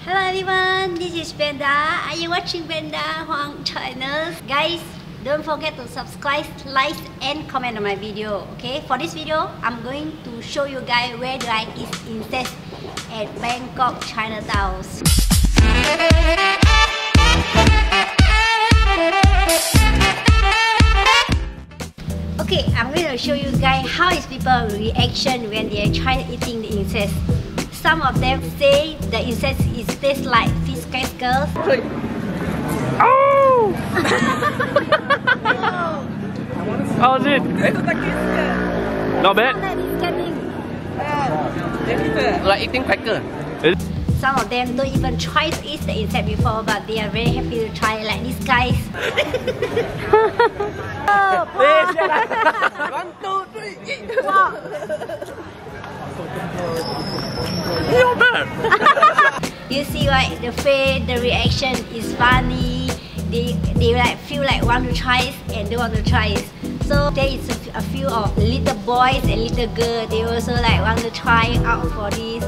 Hello everyone, this is Brenda. Are you watching Brenda Hoang channel? Guys, don't forget to subscribe, like and comment on my video. Okay, for this video, I'm going to show you guys where do I eat insect at Bangkok Chinatown. Okay, I'm going to show you guys how is people reaction when they try eating the insect. Some of them say the insect is taste like fish crackers. Oh! oh How's it? Not bad. Like eating cracker. Some of them don't even try to eat the insect before, but they are very happy to try. Like these guys. oh, One, two, three, eat. Not You see, right? The face, the reaction is funny. They, they like feel like want to try it and they want to try it. So there is a few of little boys and little girls. They also like want to try out for this.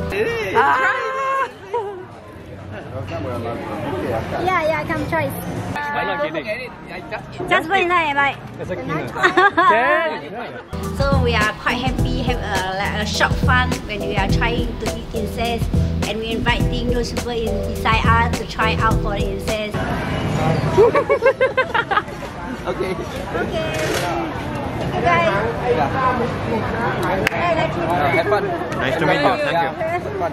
Yeah, yeah, come try. I'm not Don't kidding. forget it. I just eat. Just put inside, right? Can? So we are quite happy, have a, like a short fun when we are trying to eat insects and we inviting those people in, beside us to try out for the insects. Okay. Okay. Guys, hey, let's. Uh, have fun. Nice to meet you. Thank you. Yeah, Have fun.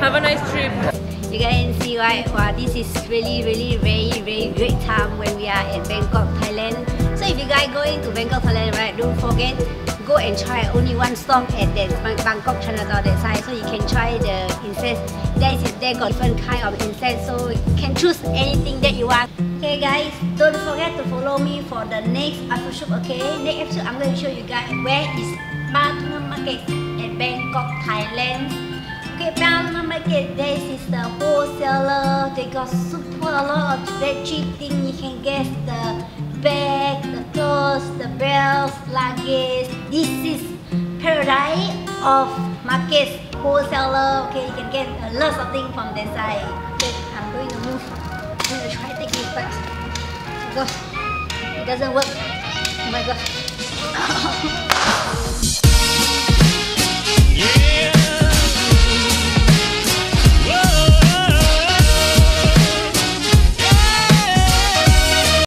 Have a nice trip. You can see right, wow, this is really, really, very, very great time when we are in Bangkok, Thailand. So if you guys going to Bangkok, Thailand, right, don't forget go and try only one stop at that Bangkok Chinatown that side, so you can try the insects. There is there got different kind of insects, so you can choose anything that you want. Okay, guys, don't forget to follow me for the next episode. Okay, next episode I'm going to show you guys where is Matuna Market at Bangkok, Thailand. Market, this is the wholesaler. They got super a lot of very cheap things. You can get the bag, the clothes, the belts, luggage. This is paradise of markets wholesaler. Okay, you can get a lot of things from this side. Okay, I'm going to move. I'm going to try to take it back. Oh gosh, it doesn't work. Oh my gosh.